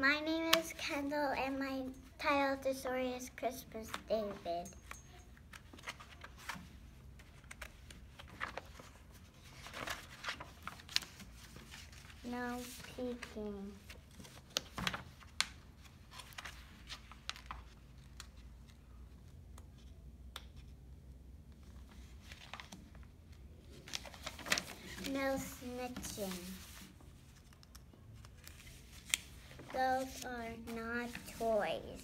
My name is Kendal, and my title of the story is Christmas David. No peeking. No snitching. Those are not toys.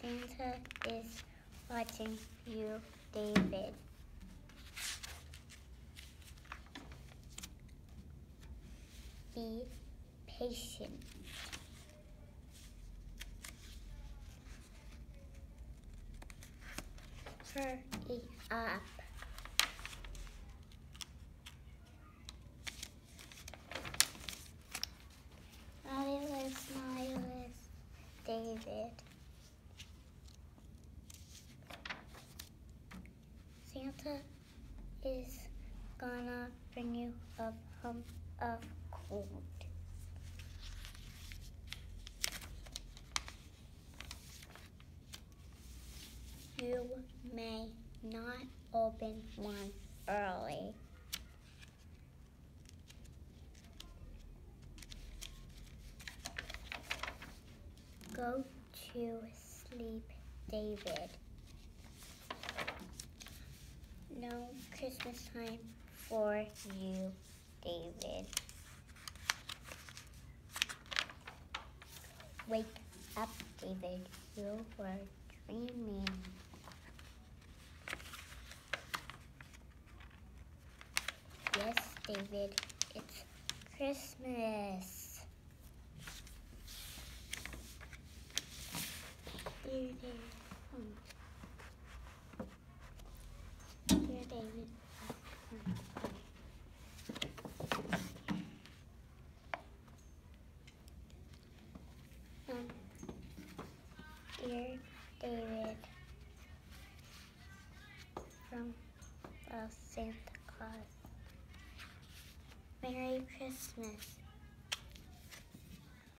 Santa is watching you, David. Be patient. Hurry up. Santa is gonna bring you a hump of cold. You may not open one early. Go to sleep, David. Christmas time for you, David. Wake up, David. You were dreaming. Yes, David, it's Christmas. David. Hmm. Dear David. Um, dear David. From uh, Santa Claus. Merry Christmas.